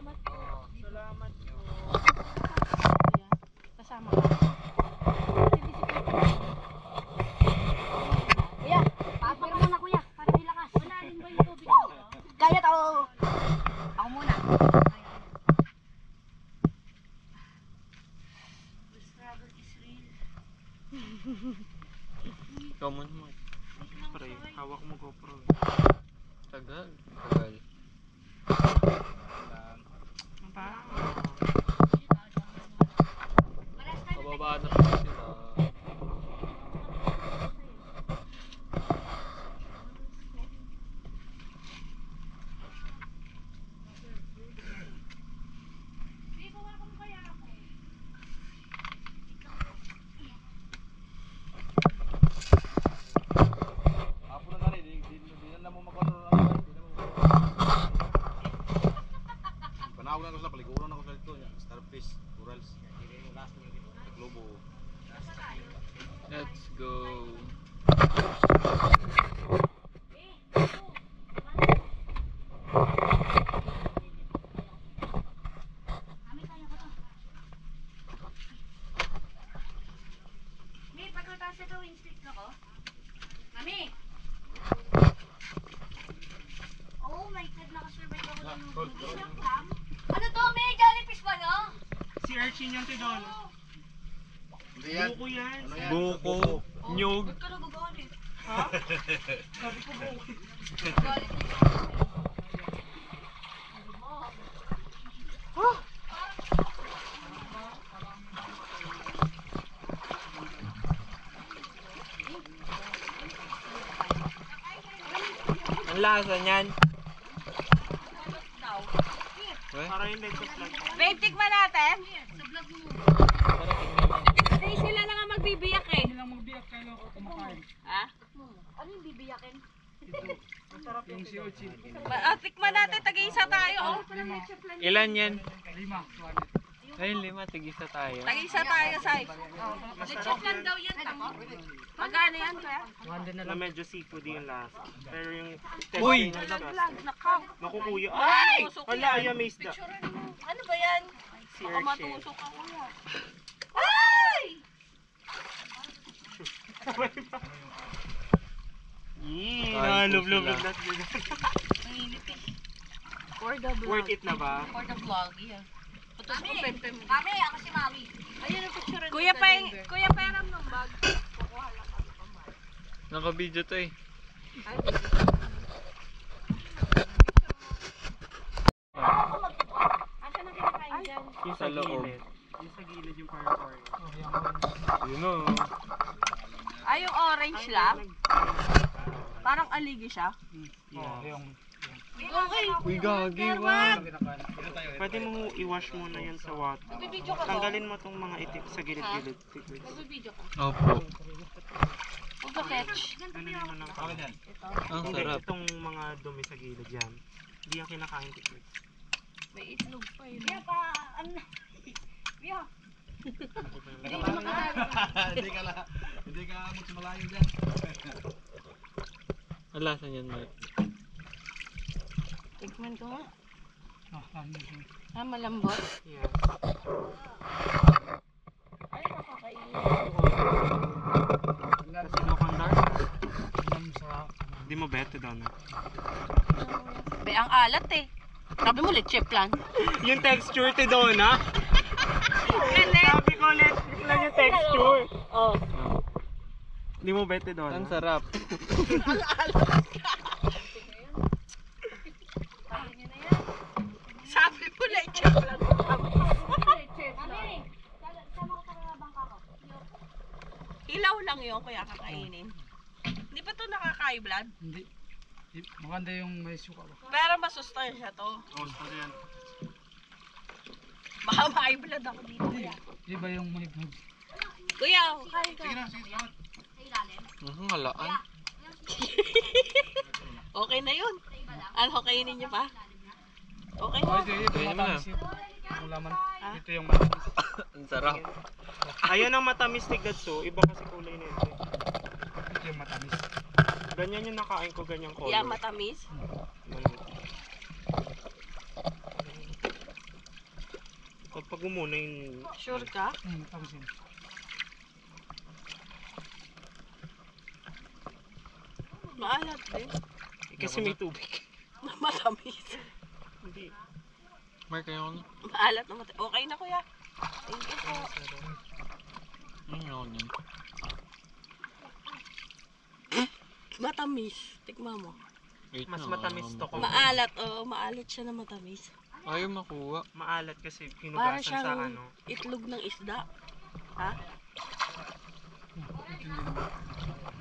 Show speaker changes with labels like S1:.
S1: salamat po.
S2: Salamat po.
S1: Kasama ka.
S3: Kuya, papir muna kuya, para may lakas.
S1: Wala rin ba yung tubig dito?
S3: Kaya to. Ako muna.
S1: The struggle is real.
S4: Mo.
S2: Pre, hawak mo GoPro.
S4: Tagal. Tagal.
S2: Parang,
S4: Pababa na po sila.
S5: Apo na gani, di, di, di na mo makontrol ang ano, di na mo. Panawag na ko sa paliguron na ko sa dito, niya, starfish, corals. Globo.
S4: Let's go.
S3: May pagkataas ito, instinct ako. Mami! Oh my God, nakasurvive ako ng. Ano to, may jellyfish ba, no?
S2: si Archie yung tidon.
S5: Yan.
S2: Buko yan.
S5: Ano yan?
S4: Buko. Nyug.
S3: Ba't ka nagagalit?
S2: Sabi ko buko.
S3: Galit na
S4: Ang lasa niyan.
S2: Para yung lento flag.
S1: Babe, tikman natin.
S3: Sa vlog mo.
S1: Hindi sila na nga magbibiyak eh.
S2: lang magbiyak kayo ako kumakain.
S1: Ha?
S3: Ano yung bibiyakin?
S2: Masarap yung si Ochin.
S1: Ah, tikman natin, tag-isa tayo. Oh.
S4: Ilan yan?
S2: Lima.
S4: Ay, lima. Tigisa tayo.
S1: Tag-isa tayo, Sai.
S3: Lechon lang daw yan, tamo.
S1: Magkano yan, kaya?
S2: Na medyo seafood yung lasa. Pero yung
S4: Uy!
S2: testing. Naku kuya. Ay!
S1: Tusok
S2: Wala,
S1: yan.
S2: ay amaze da.
S1: Ano ba yan? Baka matusok ako yan.
S2: Yee,
S4: Kain po
S2: nalublob
S4: sila.
S2: lang.
S1: Mainit eh. For the vlog.
S2: Worth it na ba?
S1: For the vlog, yeah. Putos ko pempem.
S3: mami, ako si mami.
S1: Ayun ang picture Kuya, pa Kuya, pairam ng bag. Kukuha lang kami pamay.
S4: Naka-video to eh.
S1: Ay, kinakain dyan?
S2: Yung
S4: Sa
S2: gilid. Yung sa gilid yung parang parang.
S4: Yun o.
S1: Ay, yung orange lang? Parang aligi siya?
S2: Yeah.
S1: Okay.
S4: Uy, gagi. Wag.
S2: Pwede mo i-wash muna yan sa water. Tanggalin mo tong mga itik sa gilid-gilid. Tiglis.
S1: Nagbibideo ka.
S4: Opo.
S1: Huwag ka fetch.
S2: Ano ang
S4: sarap.
S2: itong mga dumi sa gilid yan. Hindi yan kinakain tiglis.
S1: May itlog pa yun.
S3: Kaya pa, ano, Biya.
S5: Hindi ka la, hindi ka magsimalayo dyan.
S4: Ang lasa niyan, Mark.
S1: Tikman ko nga. Ah, malambot.
S2: Yeah.
S1: Ay, nakakainin.
S2: Kasi local dark. Hindi mo bete doon.
S1: Be, ang alat eh. Sabi mo, leche plan.
S2: yung texture ti doon ha?
S1: Hindi.
S2: Sabi ko let's lang yung texture.
S1: Oh.
S2: Hindi mo bete doon.
S4: Ang sarap.
S1: Sabi
S3: ko sa bangka ko.
S1: Ilaw lang yun, kaya kakainin. Hindi pa to nakaka blood?
S6: Hindi. Di- Maganda yung may suka ba?
S1: Pero masustansya to.
S2: Sorry yan.
S1: Baka ma blood ako dito. Kuya,
S6: Di ba yung may mag...
S1: kuya kain ka.
S5: Sige na, sige, salamat.
S3: Sa ilalim.
S4: Mhm, halaan.
S1: Okay na yun. Ano, kainin niyo pa? Okay
S6: Oh,
S1: na.
S6: ito, ito,
S4: Kaya mo na.
S6: matamis yun. Yung laman.
S1: Ah.
S6: Ito yung matamis.
S4: Ang sarap.
S2: Ayan ang matamis ni Gatso. Iba kasi kulay nito.
S6: Ito yung matamis.
S2: Ganyan yung nakain ko, ganyang color.
S1: Yeah, matamis.
S2: Pag mo muna yung...
S1: Sure ka?
S6: Hmm, tapos yun.
S1: Maalat din.
S2: Eh, kasi may tubig.
S1: Matamis.
S2: Hindi.
S4: Mark, ayaw na.
S1: Maalat na matamis. Okay na kuya. Thank you po.
S4: Ayaw na.
S1: Matamis. Tikma mo.
S2: Mas matamis to kung-
S1: Maalat. Oo, maalat siya na matamis.
S4: Ayaw makuha.
S2: Maalat kasi
S1: Para
S2: hinugasan sa ano.
S1: itlog ng isda. Ha?
S4: Okay.